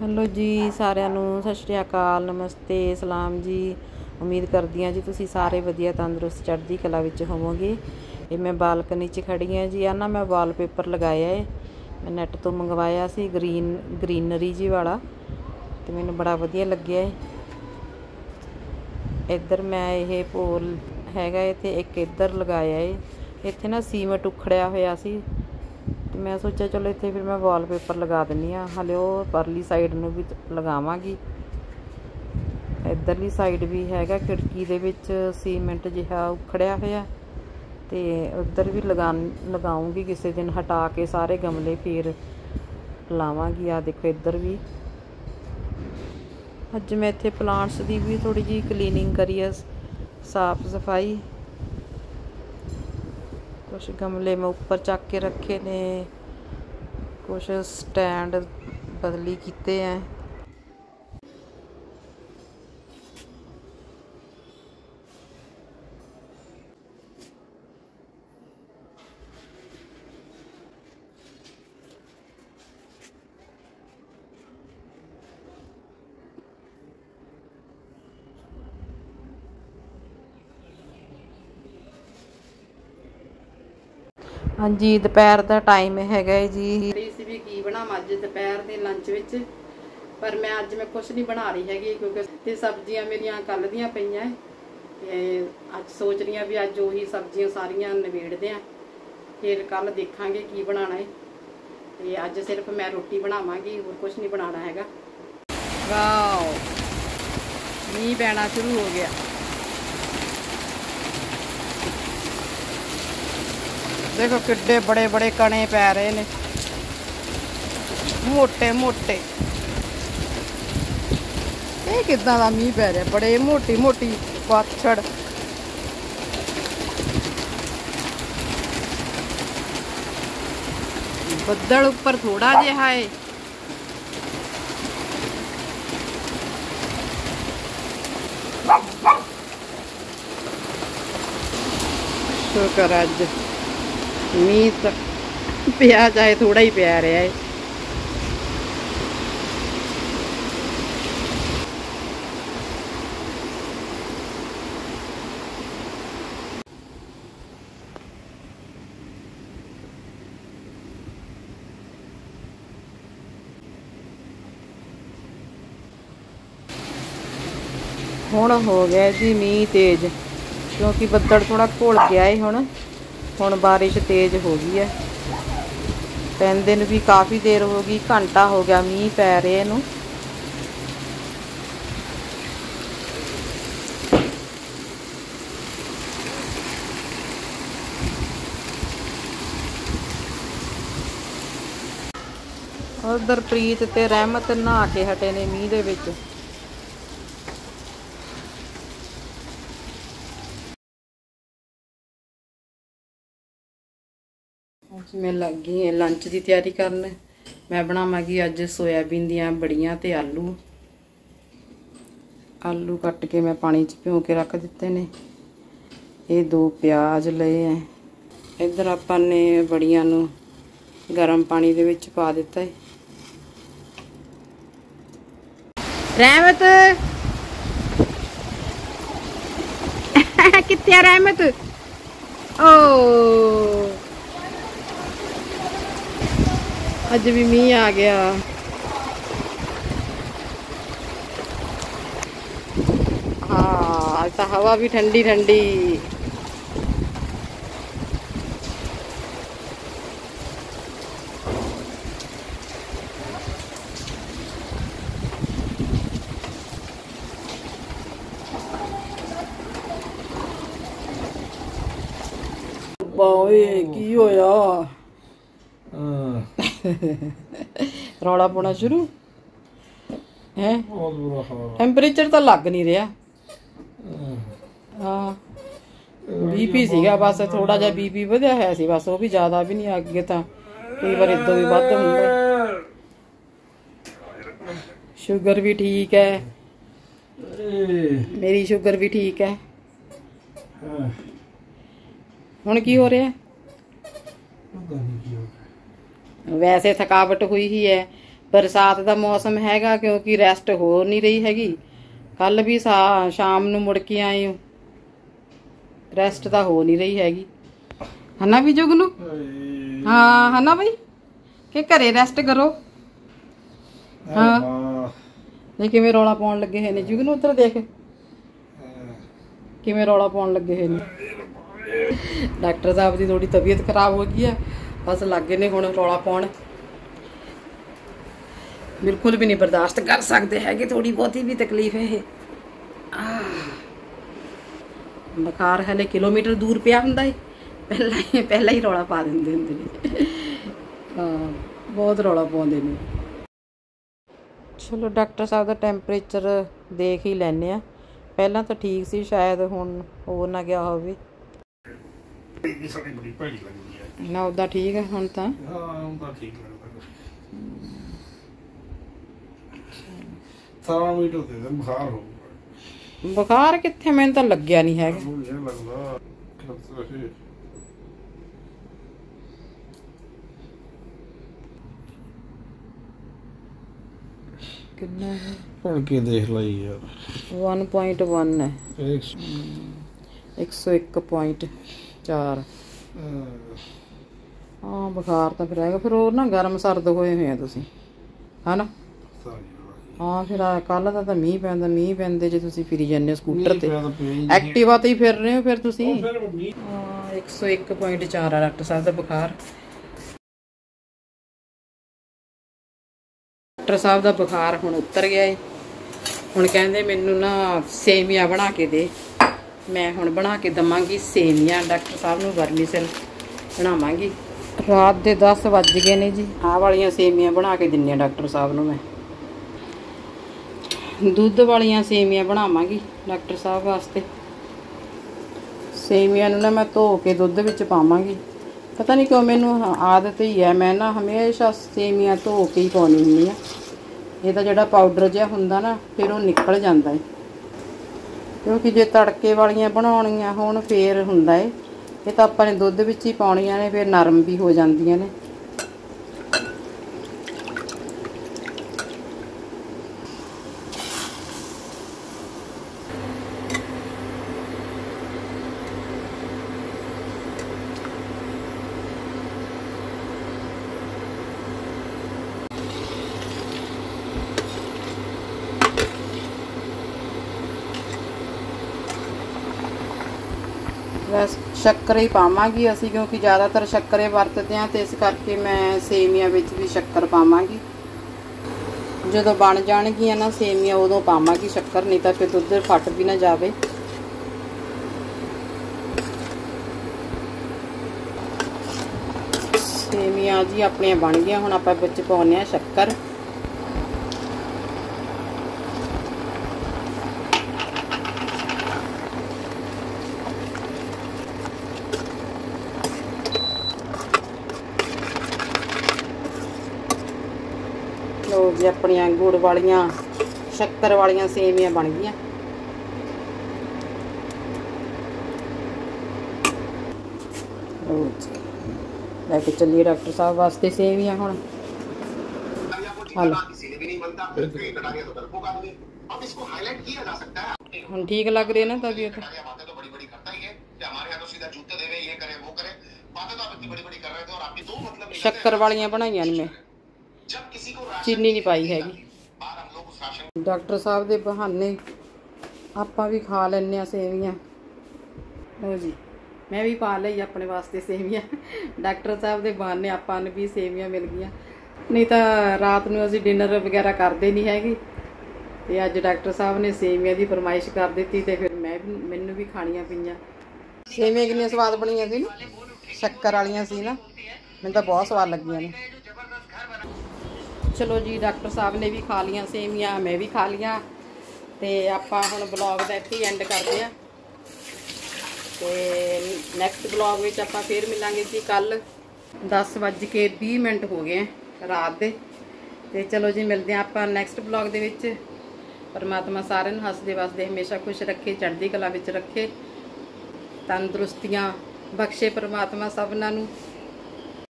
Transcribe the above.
Hello ਜੀ, ਸਾਰਿਆਂ ਨੂੰ ਸਤਿ ਸ਼੍ਰੀ ਅਕਾਲ, ਨਮਸਤੇ, ਸਲਾਮ ਜੀ। ਉਮੀਦ ਕਰਦੀ ਹਾਂ ਜੀ ਤੁਸੀਂ ਸਾਰੇ ਵਧੀਆ, ਤੰਦਰੁਸਤ, ਚੜ੍ਹਦੀ ਕਲਾ ਵਿੱਚ ਹੋਵੋਗੇ। ਇਹ ਮੈਂ ਬਾਲਕਨੀ 'ਚ ਖੜੀ ਹਾਂ ਜੀ। ਆ ਨਾ ਮੈਂ ਵਾਲਪੇਪਰ ਲਗਾਇਆ ਏ। ਮੈਂ ਨੈਟ ਤੋਂ ਮੰਗਵਾਇਆ ਸੀ ਗ੍ਰੀਨ ਗ੍ਰੀਨਰੀ ਜੀ ਵਾਲਾ। ਤੇ ਮੈਨੂੰ ਬੜਾ ਵਧੀਆ ਲੱਗਿਆ ਏ। ਇੱਧਰ ਮੈਂ ਇਹ ਪੋਲ ਹੈਗਾ ਏ ਤੇ ਇੱਕ ਇੱਧਰ ਲਗਾਇਆ ਏ। ਇੱਥੇ ਨਾ ਸੀਮਟ ਉਖੜਿਆ ਹੋਇਆ ਸੀ। ਮੈਂ ਸੋਚਿਆ ਚਲੋ ਇੱਥੇ ਫਿਰ ਮੈਂ ਵਾਲਪੇਪਰ ਲਗਾ ਦਿੰਨੀ ਆ ਹਲੇ ਉਹ ਪਰਲੀ ਸਾਈਡ ਨੂੰ ਵੀ ਲਗਾਵਾਂਗੀ। ਇੱਧਰਲੀ ਸਾਈਡ ਵੀ ਹੈਗਾ, ਖਿੜਕੀ ਦੇ ਵਿੱਚ ਸੀਮੈਂਟ ਜਿਹਾ ਉਖੜਿਆ ਹੋਇਆ। ਤੇ ਉੱਧਰ ਵੀ ਲਗਾ ਲਗਾਉਂਗੀ ਕਿਸੇ ਦਿਨ, ਹਟਾ ਕੇ ਸਾਰੇ ਗਮਲੇ ਫੇਰ ਲਾਵਾਂਗੀ। ਆ ਦੇਖੋ ਇੱਧਰ ਵੀ। ਅੱਜ ਮੈਂ ਇੱਥੇ ਪਲਾਂਟਸ ਦੀ ਵੀ ਥੋੜੀ ਜੀ ਕਲੀਨਿੰਗ ਕਰੀ ਆ, ਸਾਫ਼ ਸਫ਼ਾਈ। ਕੁਝ ਗਮਲੇ ਮੈਂ ਉੱਪਰ ਚੱਕ ਕੇ ਰੱਖੇ ਨੇ ਕੁਝ ਸਟੈਂਡ ਬਦਲੀ ਕੀਤੇ ਐ। ਹਾਂਜੀ ਦੁਪਹਿਰ ਦਾ ਟਾਈਮ ਹੈਗਾ ਜੀ। ਰਹੀ ਸੀ ਵੀ ਕੀ ਬਣਾਵਾਂ ਅੱਜ ਦੁਪਹਿਰ ਦੇ ਲੰਚ ਵਿੱਚ? ਪਰ ਮੈਂ ਅੱਜ ਮੈਂ ਕੁਝ ਨਹੀਂ ਬਣਾ ਰਹੀ ਹੈਗੀ ਕਿਉਂਕਿ ਤੇ ਸਬਜ਼ੀਆਂ ਮੇਰੀਆਂ ਕੱਲ ਦੀਆਂ ਪਈਆਂ ਹੈ। ਤੇ ਅੱਜ ਸੋਚ ਰਹੀ ਹਾਂ ਵੀ ਅੱਜ ਉਹੀ ਸਬਜ਼ੀਆਂ ਸਾਰੀਆਂ ਨਿਬੇੜਦੇ ਆਂ ਫਿਰ ਕੱਲ ਦੇਖਾਂਗੇ ਕੀ ਬਣਾਉਣਾ ਹੈ ਤੇ ਅੱਜ ਸਿਰਫ ਮੈਂ ਰੋਟੀ ਬਣਾਵਾਂਗੀ ਹੋਰ ਕੁਝ ਨਹੀਂ ਬਣਾਉਣਾ ਹੈਗਾ। ਵਾਓ ਮੀਂਹ ਪੈਣਾ ਸ਼ੁਰੂ ਹੋ ਗਿਆ। देखो किड्डे बड़े बड़े कणे पै रहे ने मोटे मोटे ਇਹ ਕਿਦਾਂ ਦਾ ਮੀਂਹ ਪੈ ਰਿਹਾ ਬੜੇ ਮੋਟੀ ਮੋਟੀ ਪਾਛੜ ਬੱਦਲ ਉੱਪਰ ਥੋੜਾ ਜਿਹਾ ਏ ਸ਼ੁਕਰ ਅੱਜ ਮੀਂਹ ਪਿਆ, ਚਾਹੇ ਥੋੜਾ ਹੀ ਪਿਆ ਰਿਹਾ ਹੈ ਹੁਣ ਹੋ ਗਿਆ ਜੀ ਮੀਂਹ ਤੇਜ਼, ਕਿਉਂਕਿ ਬੱਦਲ ਥੋੜਾ ਘੁਲ ਗਿਆ ਏ ਹੁਣ। ਹੁਣ ਬਾਰਿਸ਼ ਤੇਜ਼ ਹੋ ਗਈ ਹੈ। ਪੈਂਦੇ ਨੂੰ ਵੀ ਕਾਫੀ ਦੇਰ ਹੋ ਗਈ, ਘੰਟਾ ਹੋ ਗਿਆ ਮੀਂਹ ਪੈ ਰਿਹਾ ਇਹਨੂੰ। ਉਧਰ ਪ੍ਰੀਤ ਤੇ ਰਹਿਮਤ ਨਹਾ ਕੇ ਹਟੇ ਨੇ ਮੀਂਹ ਦੇ ਵਿੱਚ। ਅੱਜ ਮੈਂ ਲੱਗੀ ਹਾਂ ਲੰਚ ਦੀ ਤਿਆਰੀ ਕਰਨ। ਮੈਂ ਬਣਾਵਾਂਗੀ ਅੱਜ ਸੋਇਆਬੀਨ ਦੀਆਂ ਬੜੀਆਂ ਤੇ ਆਲੂ। ਆਲੂ ਕੱਟ ਕੇ ਮੈਂ ਪਾਣੀ 'ਚ ਭਿਓ ਕੇ ਰੱਖ ਦਿੱਤੇ ਨੇ। ਇਹ ਦੋ ਪਿਆਜ਼ ਲਏ ਐ। ਇੱਧਰ ਆਪਾਂ ਨੇ ਬੜੀਆਂ ਨੂੰ ਗਰਮ ਪਾਣੀ ਦੇ ਵਿੱਚ ਪਾ ਦਿੱਤਾ ਹੈ ਰਹਿਮਤ! ਕਿੱਥੇ ਆ ਰਹਿਮਤ? ਓ ਅੱਜ ਵੀ ਮੀਂਹ ਆ ਗਿਆ। ਹਾਂ ਅੱਜ ਤਾਂ ਹਵਾ ਵੀ ਠੰਡੀ ਠੰਡੀ। ਬਾਏ ਕੀ ਹੋਇਆ? ਰੌਲਾ ਪਾਉਣਾ ਸ਼ੁਰੂ? ਹੈ? ਬਹੁਤ ਬੁਰਾ ਹਾਲ ਟੈਂਪਰੇਚਰ ਤਾਂ ਲੱਗ ਨਹੀਂ ਰਿਹਾ। ਹਾਂ। ਬੀਪੀ ਸੀਗਾ ਬਸ ਥੋੜਾ ਜਿਹਾ ਬੀਪੀ ਵਧਿਆ ਹੋਇਆ ਸੀ ਬਸ ਉਹ ਵੀ ਜ਼ਿਆਦਾ ਵੀ ਨਹੀਂ ਅੱਗੇ ਤਾਂ ਕਈ ਵਾਰ ਇਦੋਂ ਵੀ ਵੱਧ ਹੁੰਦਾ। ਸ਼ੂਗਰ ਵੀ ਠੀਕ ਹੈ। ਮੇਰੀ ਸ਼ੂਗਰ ਵੀ ਠੀਕ ਹੈ। ਹੁਣ ਕੀ ਹੋ ਰਿਹਾ? ਪਤਾ ਨਹੀਂ ਕੀ ਵੈਸੇ ਥਕਾਵਟ ਹੋਈ ਹੀ ਹੈ। ਬਰਸਾਤ ਦਾ ਮੌਸਮ ਹੈਗਾ ਕਿਉਂਕਿ ਰੈਸਟ ਹੋ ਨਹੀਂ ਰਹੀ ਹੈਗੀ। ਕੱਲ ਵੀ ਸ਼ਾਮ ਨੂੰ ਮੁੜ ਕੇ ਆਏ ਹਾਂ। ਰੈਸਟ ਤਾਂ ਹੋ ਨਹੀਂ ਰਹੀ ਹੈਗੀ। ਹਨਾ ਵੀ ਜੁਗਨੂ? ਹਾਂ ਹਨਾ ਬਈ? ਕਿ ਘਰੇ ਰੈਸਟ ਕਰੋ। ਹਾਂ। ਹਾਂ ਇਹ ਕਿਵੇਂ ਰੌਲਾ ਪਾਉਣ ਲੱਗੇ ਹੋਏ ਨੇ? ਜੁਗਨੂ ਉੱਧਰ ਦੇਖ। ਕਿਵੇਂ ਰੌਲਾ ਪਾਉਣ ਲੱਗੇ ਹੋਏ ਨੇ? ਡਾਕਟਰ ਸਾਹਿਬ ਦੀ ਥੋੜੀ ਤਬੀਅਤ ਖਰਾਬ ਹੋ ਗਈ ਹੈ। ਬਸ ਲੱਗੇ ਨੇ ਹੁਣ ਰੌਲਾ ਪਾਉਣ। ਬਿਲਕੁਲ ਵੀ ਨਹੀਂ ਬਰਦਾਸ਼ਤ ਕਰ ਸਕਦੇ ਹੈਗੇ ਥੋੜੀ ਬਹੁਤੀ ਵੀ ਤਕਲੀਫ ਹੈ ਇਹ। ਆਹ। ਬੁਖਾਰ ਹਲੇ ਕਿਲੋਮੀਟਰ ਦੂਰ ਪਿਆ ਹੁੰਦਾ ਹੈ ਪਹਿਲਾਂ ਹੀ ਪਹਿਲਾਂ ਹੀ ਰੌਲਾ ਪਾ ਦਿੰਦੇ ਹੁੰਦੇ ਨੇ। ਬਹੁਤ ਰੌਲਾ ਪਾਉਂਦੇ ਨੇ। ਚਲੋ ਡਾਕਟਰ ਸਾਹਿਬ ਦਾ ਟੈਂਪਰੇਚਰ ਦੇਖ ਹੀ ਲੈਨੇ ਆ। ਪਹਿਲਾਂ ਤਾਂ ਠੀਕ ਸੀ, ਸ਼ਾਇਦ ਹੁਣ ਹੋਰ ਨਾ ਗਿਆ ਹੋਵੇ। ਇਹ ਸਾਡੀ ਬੜੀ ਭੈੜੀ ਲੱਗਦੀ ਹੈ। ਨਾ ਉਦਾਂ ਠੀਕ ਹੈ ਹੁਣ ਤਾਂ। ਹਾਂ ਉਹ ਤਾਂ ਠੀਕ ਲੱਗਦਾ ਸਾਰਾ ਮੀਟ ਹੁੰਦੇ ਤਾਂ ਬੁਖਾਰ ਹੋਊਗਾ ਬੁਖਾਰ ਕਿੱਥੇ? ਮੈਨੂੰ ਤਾਂ ਲੱਗਿਆ ਨਹੀਂ ਹੈਗਾ। ਮੈਨੂੰ ਇਹ ਲੱਗਦਾ। ਕਿ ਇਹ ਕਿੰਨਾ ਹੈ? ਪੜ ਕੇ ਦੇਖ ਲਈ ਯਾਰ 1.1 ਹੈ। ਇੱਕ 101.4 ਹਾਂ ਬੁਖਾਰ ਤਾਂ ਫਿਰ ਹੈਗਾ। ਫਿਰ ਉਹ ਨਾ ਗਰਮ ਸਰਦ ਹੋਏ ਹੋਏ ਆ ਤੁਸੀਂ। ਹਨਾ? ਹਾਂ ਫਿਰ ਕੱਲ ਦਾ ਤਾਂ ਮੀਂਹ ਪੈਂਦਾ ਮੀਂਹ ਪੈਂਦੇ ਜੇ ਤੁਸੀਂ ਫਿਰੀ ਜਾਂਦੇ ਸਕੂਟਰ ਤੇ। ਐਕਟਿਵਾ ਤੇ ਹੀ ਫਿਰ ਰਹੇ ਹੋ ਫਿਰ ਤੁਸੀਂ? ਹਾਂ 101.4 ਆ ਡਾਕਟਰ ਸਾਹਿਬ ਦਾ ਬੁਖਾਰ। ਡਾਕਟਰ ਸਾਹਿਬ ਦਾ ਬੁਖਾਰ ਹੁਣ ਉਤਰ ਗਿਆ ਏ। ਹੁਣ ਕਹਿੰਦੇ ਮੈਨੂੰ ਨਾ ਸੇਮੀਆਂ ਬਣਾ ਕੇ ਦੇ। ਮੈਂ ਹੁਣ ਬਣਾ ਕੇ ਦਵਾਂਗੀ ਸੇਵੀਆਂ, ਡਾਕਟਰ ਸਾਹਿਬ ਨੂੰ ਵਰਮੀਸਲ ਬਣਾਵਾਂਗੀ। ਰਾਤ ਦੇ 10 ਵੱਜ ਗਏ ਨੇ ਜੀ। ਆਹ ਵਾਲੀਆਂ ਸੇਵੀਆਂ ਬਣਾ ਕੇ ਦਿੰਨੀ ਆ ਡਾਕਟਰ ਸਾਹਿਬ ਨੂੰ ਮੈਂ। ਦੁੱਧ ਵਾਲੀਆਂ ਸੇਵੀਆਂ ਬਣਾਵਾਂਗੀ ਡਾਕਟਰ ਸਾਹਿਬ ਵਾਸਤੇ। ਸੇਵੀਆਂ ਨੂੰ ਨਾ ਮੈਂ ਧੋ ਕੇ ਦੁੱਧ ਵਿੱਚ ਪਾਵਾਂਗੀ। ਪਤਾ ਨਹੀਂ ਕਿਉਂ ਮੈਨੂੰ ਆਦਤ ਹੀ ਹੈ। ਮੈਂ ਨਾ ਹਮੇਸ਼ਾ ਸੇਵੀਆਂ ਧੋ ਕੇ ਹੀ ਪਾਉਣੀ ਹੁੰਦੀ ਆ। ਇਹਦਾ ਜਿਹੜਾ ਪਾਊਡਰ ਜਿਹਾ ਹੁੰਦਾ ਨਾ, ਫਿਰ ਉਹ ਨਿਕਲ ਜਾਂਦਾ ਹੈ ਕਿਉਂਕਿ ਜੇ ਤੜਕੇ ਵਾਲੀਆਂ ਬਣਾਉਣੀਆਂ ਹੋਣ, ਫੇਰ ਹੁੰਦਾ ਏ। ਇਹ ਤਾਂ ਆਪਾਂ ਨੇ ਦੁੱਧ ਵਿੱਚ ਹੀ ਪਾਉਣੀਆਂ ਨੇ, ਫਿਰ ਨਰਮ ਵੀ ਹੋ ਜਾਂਦੀਆਂ ਨੇ। ਬਸ ਸ਼ੱਕਰ ਹੀ ਪਾਵਾਂਗੀ ਅਸੀਂ, ਕਿਉਂਕਿ ਜ਼ਿਆਦਾਤਰ ਸ਼ੱਕਰੇ ਵਰਤਦੇ ਹਾਂ ਤੇ ਇਸ ਕਰਕੇ ਮੈਂ ਸੇਮੀਆਂ ਵਿੱਚ ਵੀ ਸ਼ੱਕਰ ਪਾਵਾਂਗੀ। ਜਦੋਂ ਬਣ ਜਾਣਗੀਆਂ ਨਾ ਸੇਮੀਆਂ, ਉਦੋਂ ਪਾਵਾਂਗੀ ਸ਼ੱਕਰ, ਨਹੀਂ ਤਾਂ ਫਿਰ ਦੁੱਧ ਫਟ ਵੀ ਨਾ ਜਾਵੇ। ਸੇਮੀਆਂ ਜੀ ਆਪਣੀਆਂ ਬਣ ਗਈਆਂ, ਹੁਣ ਆਪਾਂ ਵਿੱਚ ਪਾਉਨੇ ਆ ਸ਼ੱਕਰ ਲੋ ਜੀ ਆਪਣੀਆਂ ਗੁੜ ਵਾਲੀਆਂ, ਸ਼ੱਕਰ ਵਾਲੀਆਂ ਸੇਵੀਆਂ ਬਣ ਗਈਆਂ। ਲੈ ਕੇ ਚੱਲੀ ਡਾਕਟਰ ਸਾਹਿਬ ਵਾਸਤੇ ਸੇਵੀਆਂ ਹੁਣ। ਹਲ। ਹੁਣ ਠੀਕ ਲੱਗ ਰਿਹਾ ਨਾ ਤਬੀਅਤ ਸ਼ੱਕਰ ਵਾਲੀਆਂ ਬਣਾਈਆਂ ਨੇ ਮੈਂ। ਚੀਨੀ ਨਹੀਂ ਪਾਈ ਹੈਗੀ। ਡਾਕਟਰ ਸਾਹਿਬ ਦੇ ਬਹਾਨੇ ਆਪਾਂ ਵੀ ਖਾ ਲੈਣੇ ਆ ਸੇਵੀਆਂ। ਲੋ ਜੀ, ਮੈਂ ਵੀ ਪਾ ਲਈ ਆਪਣੇ ਵਾਸਤੇ ਸੇਵੀਆਂ। ਡਾਕਟਰ ਸਾਹਿਬ ਦੇ ਬਹਾਨੇ ਆਪਾਂ ਨੂੰ ਵੀ ਸੇਵੀਆਂ ਮਿਲ ਗਈਆਂ। ਨਹੀਂ ਤਾਂ ਰਾਤ ਨੂੰ ਅਸੀਂ ਡਿਨਰ ਵਗੈਰਾ ਕਰਦੇ ਨਹੀਂ ਹੈਗੇ। ਤੇ ਅੱਜ ਡਾਕਟਰ ਸਾਹਿਬ ਨੇ ਸੇਵੀਆਂ ਦੀ ਫਰਮਾਇਸ਼ ਕਰ ਦਿੱਤੀ ਤੇ ਫਿਰ ਮੈਂ ਵੀ, ਮੈਨੂੰ ਵੀ ਖਾਣੀਆਂ ਪਈਆਂ। ਸੇਵੀਆਂ ਕਿੰਨੀਆਂ ਸਵਾਦ ਬਣੀਆਂ ਸੀ ਨਾ? ਸ਼ੱਕਰ ਵਾਲੀਆਂ ਸੀ ਨਾ। ਮੈਨੂੰ ਤਾਂ ਬਹੁਤ ਸਵਾਦ ਲੱਗੀਆਂ ਨੇ। ਚਲੋ ਜੀ, ਡਾਕਟਰ ਸਾਹਿਬ ਨੇ ਵੀ ਖਾ ਲੀਆਂ ਸੇਵੀਆਂ ਮੈਂ ਵੀ ਖਾ ਲੀਆਂ। ਤੇ ਆਪਾਂ ਹੁਣ ਬਲੌਗ ਦਾ ਇੱਥੇ ਐਂਡ ਕਰਦੇ ਆ ਤੇ ਨੈਕਸਟ ਬਲੌਗ ਵਿੱਚ ਆਪਾਂ ਫੇਰ ਮਿਲਾਂਗੇ ਜੀ ਕੱਲ। 10 ਵੱਜ ਕੇ 20 ਮਿੰਟ ਹੋ ਗਏ ਰਾਤ ਦੇ। ਤੇ ਚਲੋ ਜੀ, ਮਿਲਦੇ ਆ ਆਪਾਂ ਨੈਕਸਟ ਬਲੌਗ ਦੇ ਵਿੱਚ। ਪਰਮਾਤਮਾ ਸਾਰਿਆਂ ਨੂੰ ਹੱਸਦੇ ਵਸਦੇ, ਹਮੇਸ਼ਾ ਖੁਸ਼ ਰੱਖੇ, ਚੜ੍ਹਦੀ ਕਲਾ ਵਿੱਚ ਰੱਖੇ। ਤੰਦਰੁਸਤੀਆਂ ਬਖਸ਼ੇ ਪਰਮਾਤਮਾ ਸਭਨਾਂ ਨੂੰ।